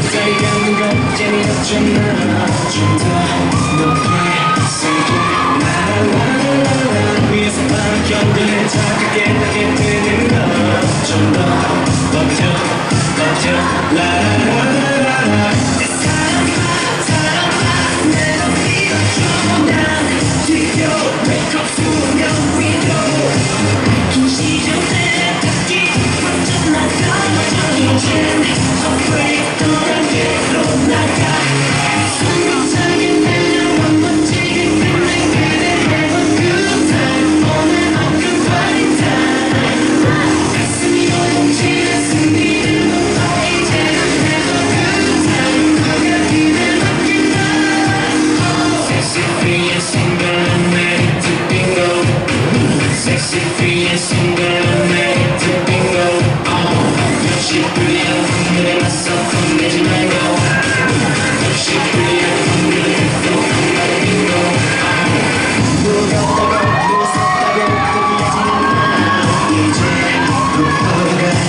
세계는 겁쟁이였잖아 좀더 높게 세계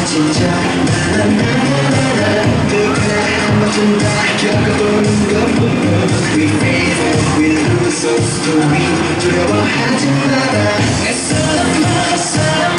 진짜 나나나나나 그때 한 번쯤 다 겪어본 것뿐 We fail, we lose, so do we 두려워하지 마라 애써도 말았어